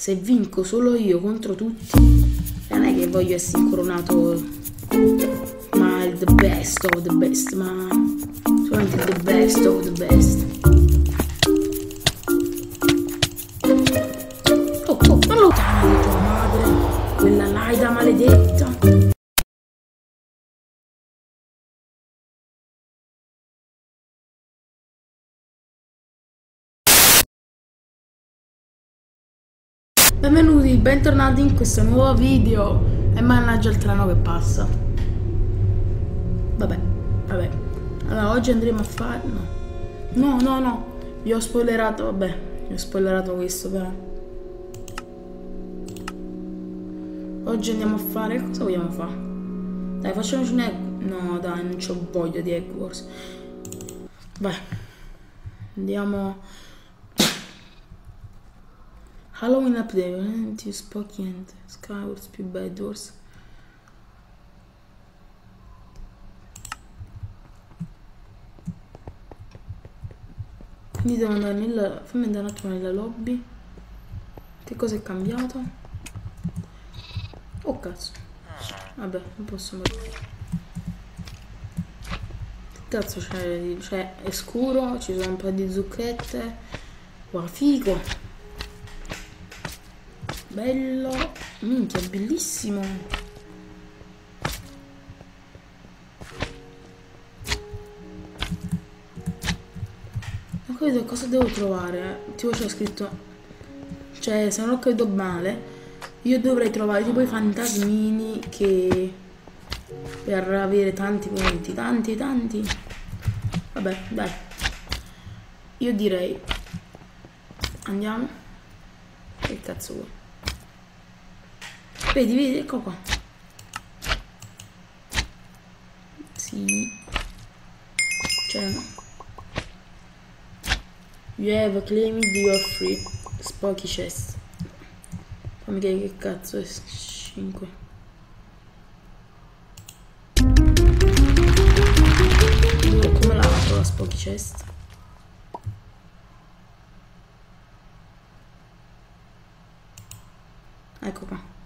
se vinco solo io contro tutti, non è che voglio essere incoronato, ma il the best of the best, ma solamente the best of the best. Oh, oh, lontana di tua madre, quella laida maledetta. Benvenuti, bentornati in questo nuovo video. E mannaggia il treno che passa. Vabbè, vabbè. Allora, oggi andremo a fare... No, no, no, no. Vi ho spoilerato, vabbè. Vi ho spoilerato questo però. Oggi andiamo a fare... Cosa vogliamo fare? Dai, facciamoci un. No, dai, non c'ho voglia di egg wars Vai. Andiamo... Halloween Update, veramente pochi niente. Skywars più Bad Wars. Quindi devo andare nella... fammi andare un attimo nella lobby. Che cosa è cambiato? Oh cazzo. Vabbè, non posso morire. Che cazzo c'è? Cioè, è scuro, ci sono un po' di zucchette. Wow, figo. Bello. Minchia, bellissimo. Non capito cosa devo trovare. Tipo c'è scritto... Cioè, se non ho capito male, io dovrei trovare tipo i fantasmini che... Per avere tanti punti. Tanti, tanti. Vabbè, dai. Io direi... Andiamo. Che cazzo vuoi? Vedi, vedi, ecco qua. Sì. Cioè. You have claimed your free Spocky chest. Fammi vedere che cazzo è 5. Come la apro la Spocky chest? Ecco qua.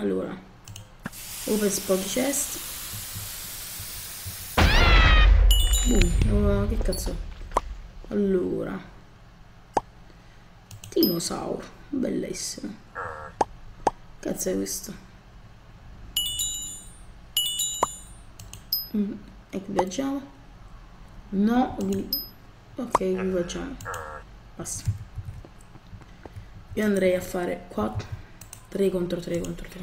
Allora, open spot chest. Boom, che cazzo? Allora. Dinosauro, bellissimo. Cazzo è questo? Mm, equipaggiamo. No, ok, equipaggiamo. Basta. Io andrei a fare qua 3 contro 3 contro 3.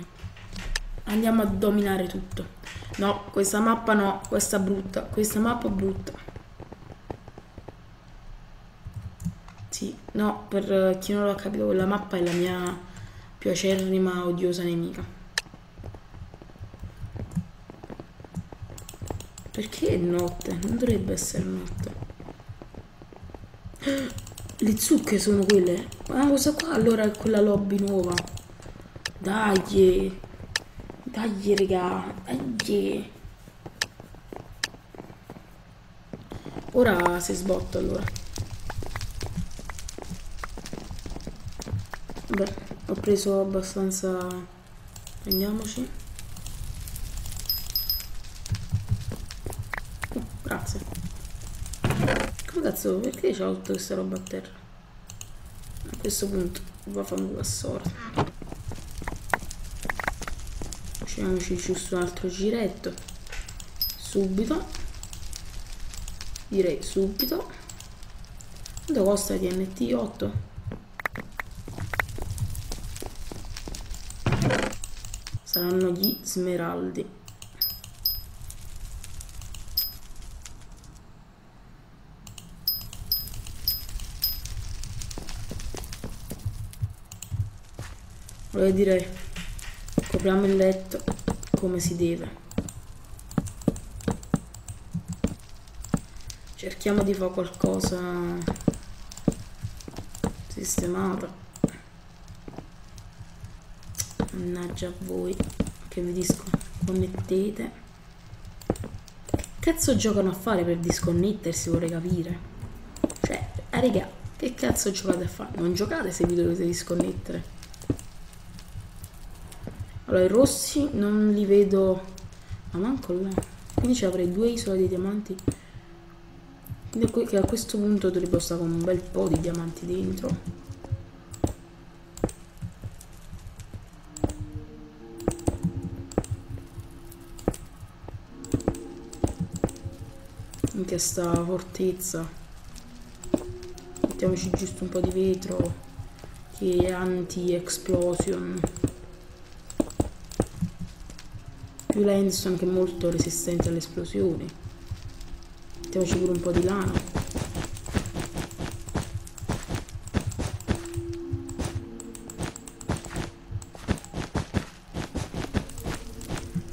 Andiamo a dominare tutto. No, questa mappa no, questa brutta. Questa mappa brutta. Sì, no, per chi non l'ha capito, quella mappa è la mia più acerrima, odiosa nemica. Perché è notte? Non dovrebbe essere notte. Le zucche sono quelle. Ah, cosa qua allora è quella lobby nuova. Dai. Dai, raga. Dai. Ora si sbotta allora. Beh, ho preso abbastanza... Prendiamoci. Oh, grazie. Come cazzo, perché c'ho tutta questa roba a terra? A questo punto va a fare un sorte. Facciamoci giusto un altro giretto. Subito. Direi subito. Quanto costa TNT 8? Saranno gli smeraldi. Voglio dire copriamo il letto come si deve cerchiamo di fare qualcosa sistemato mannaggia a voi che vi disconnettete che cazzo giocano a fare per disconnettersi vorrei capire Eh raga, che cazzo giocate a fare? Non giocate se vi dovete disconnettere. Allora, i rossi non li vedo... Ma manco là. Quindi ci avrei due isole di diamanti. Quindi che a questo punto dovrebbe stare con un bel po' di diamanti dentro. Minchia sta fortezza. Mettiamoci giusto un po' di vetro. Che anti-explosion. Più landstone che è molto resistente alle esplosioni. Mettiamoci pure un po' di lana.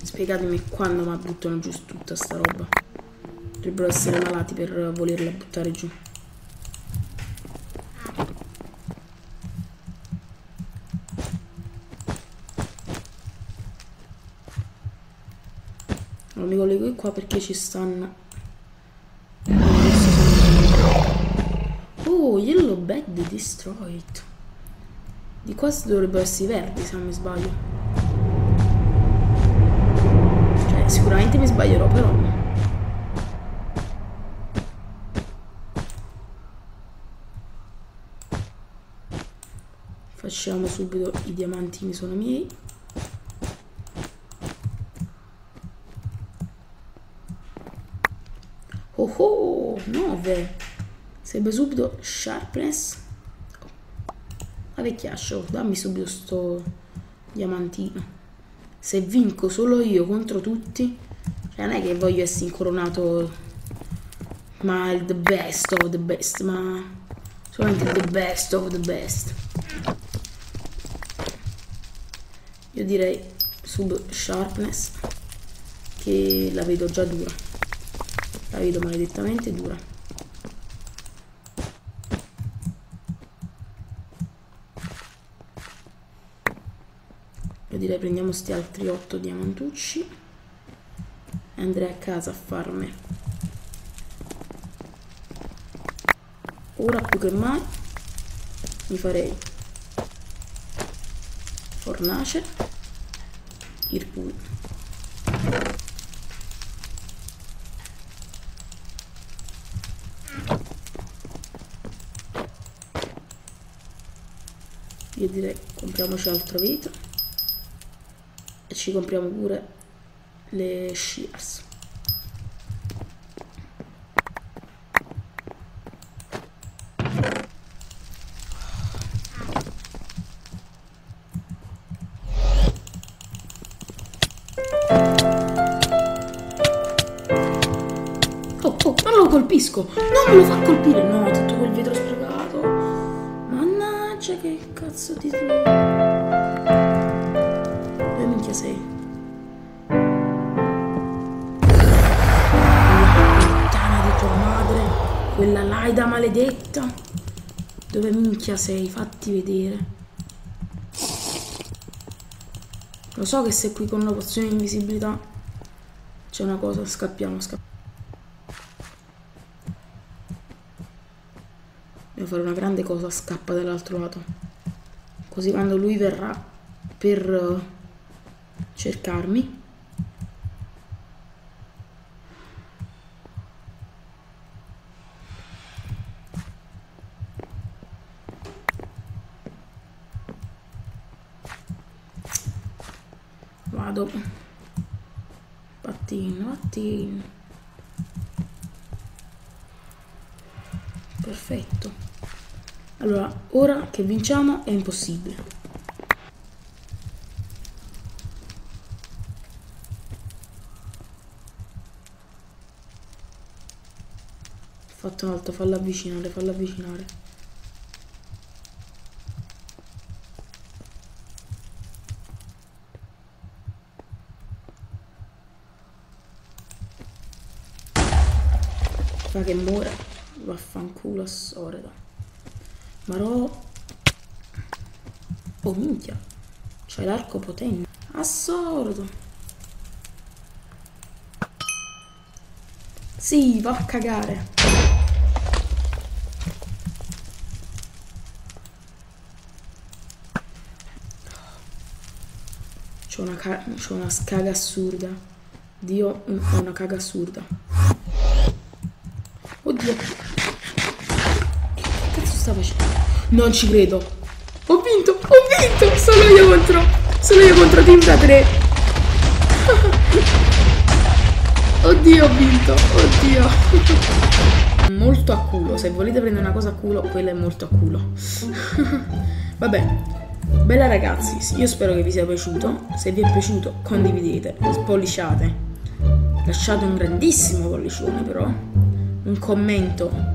Spiegatemi quando mi buttano giù tutta sta roba. Dovrebbero essere malati per volerla buttare giù. Non mi collego qua perché ci stanno. Oh, yellow bed destroyed. Di qua dovrebbero essere i verdi se non mi sbaglio. Cioè, sicuramente mi sbaglierò però. facciamo subito i diamantini sono miei oh oh 9 serve subito sharpness. La vecchiascio dammi subito sto diamantino. Se vinco solo io contro tutti cioè non è che voglio essere incoronato ma il the best of the best ma solamente the best of the best. Io direi sub sharpness che la vedo già dura la vedo maledettamente dura io direi prendiamo sti altri 8 diamantucci e andrei a casa a farmi ora più che mai mi farei fornace Irpul. Io direi compriamoci altro vetro e ci compriamo pure le shears. colpisco. No, me lo fa colpire. No, tutto quel vetro sprecato. Mannaggia, che cazzo di... Dove minchia sei? La puttana di tua madre. Quella laida maledetta. Dove minchia sei? Fatti vedere. Lo so che sei qui con una pozione di invisibilità c'è una cosa, scappiamo, scappiamo. Devo fare una grande cosa, scappa dall'altro lato. Così quando lui verrà per uh, cercarmi, vado. Pattino, pattino. Perfetto. Allora, ora che vinciamo è impossibile. Fatto un altro, falla avvicinare, falla avvicinare. Fa che muore. Vaffanculo a. Marò... Oh minchia. C'è l'arco potente. Assordo. Sì, va a cagare. C'è una, una scaga assurda. Dio, ho una caga assurda. Oddio. Sta facendo? Non ci credo. Ho vinto, ho vinto! Solo io contro. Solo io contro Team da 3. Oddio, ho vinto. Oddio. molto a culo. Se volete prendere una cosa a culo, quella è molto a culo. Vabbè. Bella ragazzi, io spero che vi sia piaciuto. Se vi è piaciuto, condividete, spolliciate. Lasciate un grandissimo pollicione però. Un commento.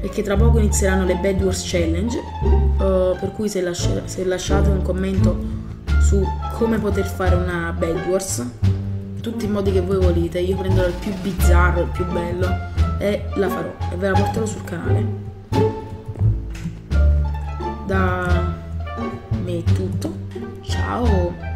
Perché tra poco inizieranno le Bad Wars Challenge. Uh, per cui se, lasci- se lasciate un commento su come poter fare una Bad Wars tutti i modi che voi volete io prenderò il più bizzarro il più bello e la farò e ve la porterò sul canale da me è tutto ciao